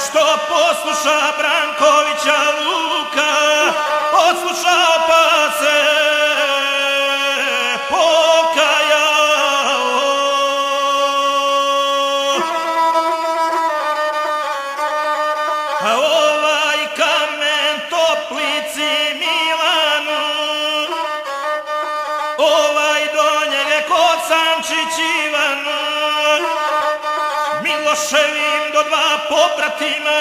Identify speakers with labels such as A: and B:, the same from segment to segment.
A: Što posluša Brankovića Luka, poslušao pa se pokajao. A ovaj kamen toplici Milanu, ovaj do njega kod Samčić Ivanu, Miloševim do dva popratima,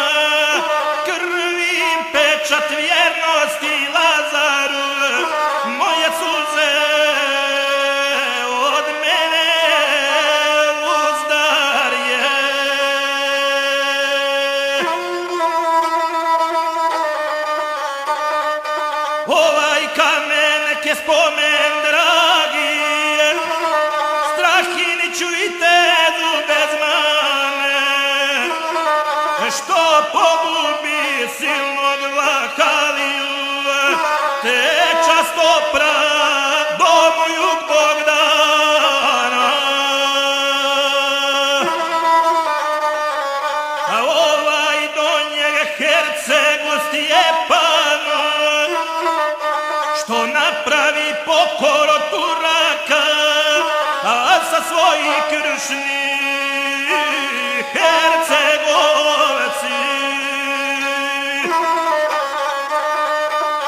A: krvim pečat vjernosti Lazaru, moje suze od mene uzdar je. Ovaj kamen nek je svojih kršni Hercegovci.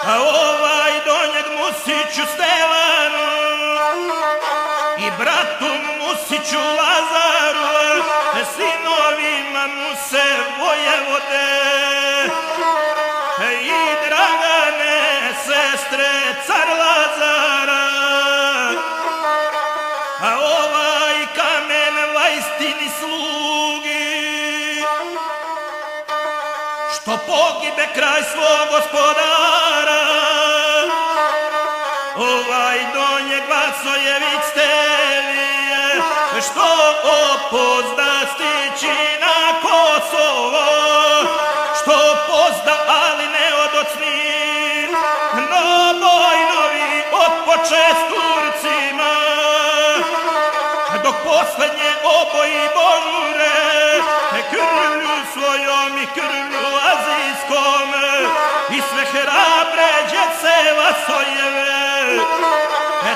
A: A ovaj do njeg Musiću Stevanu i bratu Musiću Lazaru, sinovima mu se vojevode i dragane kraj svog gospodara, ovaj do njeg Vacojević stelije, što opozda stići na Kosovo, što pozda, ali ne odocni, no boj novi otpoče s Turcima, dok posljednje hrabre djece Vasojeve,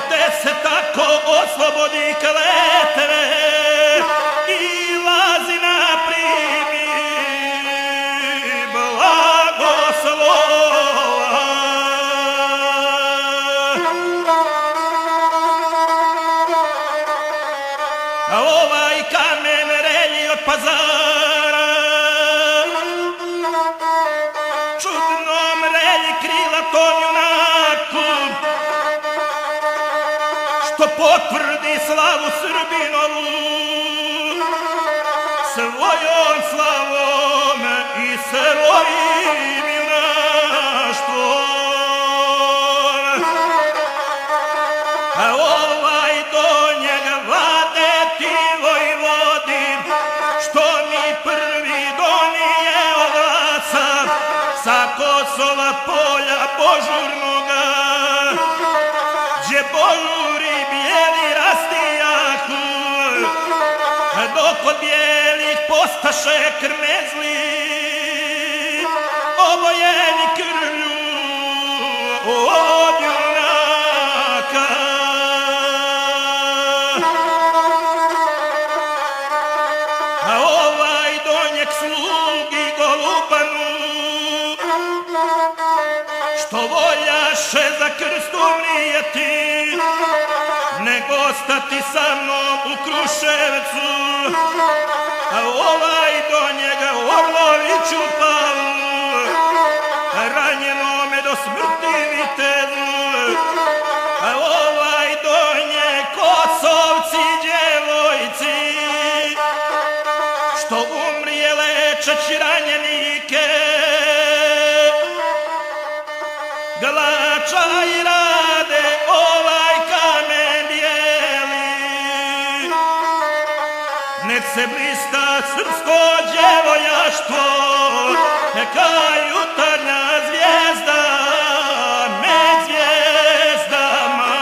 A: te se tako oslobodi kletve slavu Srbinovu Svojom slavom i svojim junaštvom a ovaj do njega vlade ti vojvodi, što mi prvi donije oglasa sa Kosova polja požurnoga, gdje božuri dok od bijelih postaše krmezli, obojeni krvlju od junaka. A ovaj do njeg slugi golubanu, što voljaše za krstom nijeti, nego ostati sa mnom u Kruševcu. A ovaj do njega Orloviću Pavlu, ranjenome do smrti vitezu. A ovaj do nje Kosovci djevojci, što umrije lečeć ranjenike. Glača nek se blista srpsko djevojaštvo, neka jutarnja zvijezda med zvijezdama.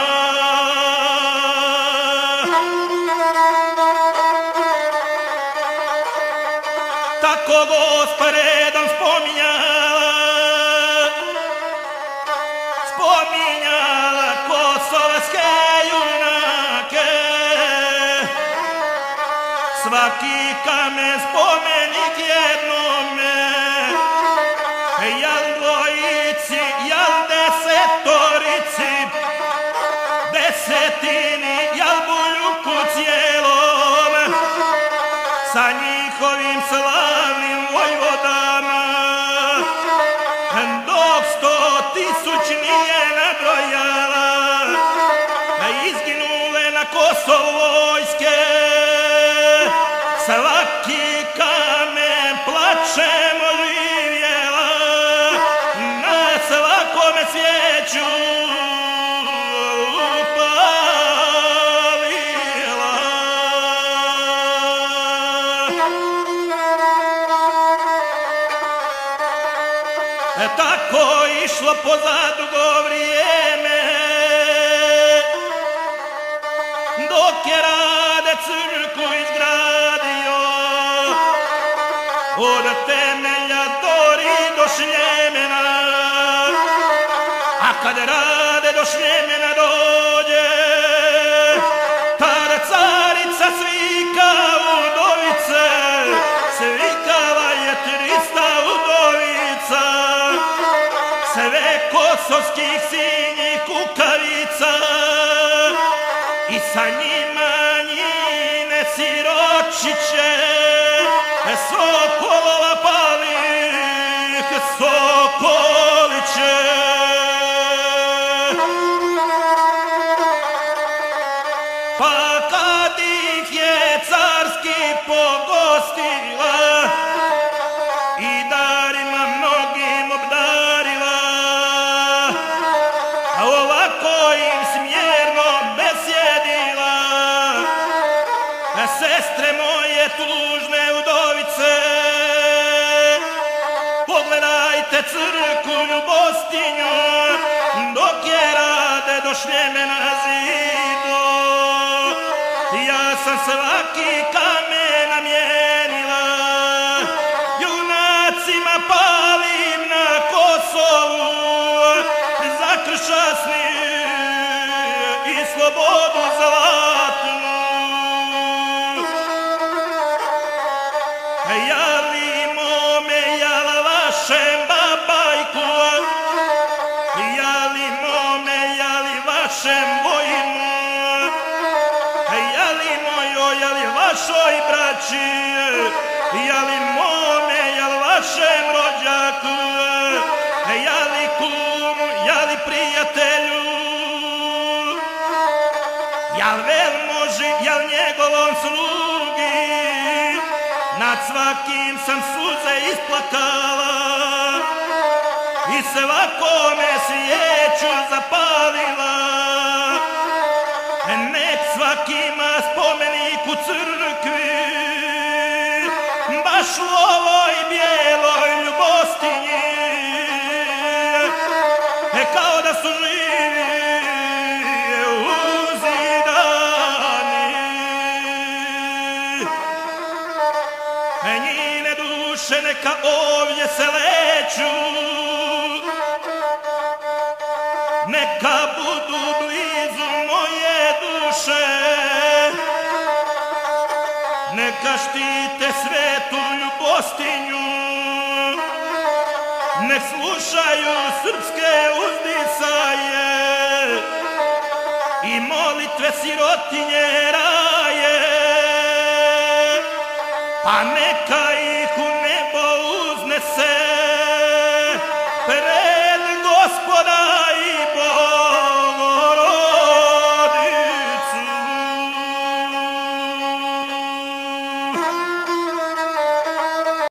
A: Tako gospa redom spominjala, Svaki kamen spomenik jednome, jal dvojici, jal desetorici, desetini, jal buljuku cijelom, sa njihovim slavnim vojvodama, dok sto tisuć nije nabrojala, izginule na Kosovo vojske, svaki kamen plačem oživjela, na svakome svijeću upalila. E tako išlo po zadugo vrijeme, dok je rade crku od temelja dori do šljemena, a kad rade do šljemena dođe, tada carica svika udovice, svikala je trista udovica, sve kosovskih sinjih kukavica i sa njima njine siročiće Eso todo va para pogledajte crku ljubostinju dok je rade do šljemena zidu. Ja sam svaki kamen namijenila junacima palim na Kosovu za kršasni i slobodu zlatnu vašoj braći Jali mome, jali vašem rođaku Jali kumu, jali prijatelju? Jal vel može, jal njegovom slugi? Nad svakim sam suze isplakala. I svakome svijeću zapalila Neka štite svetu ljubostinju. Nek slušaju srpske uzdisaje I molitve sirotinje raje. Pa neka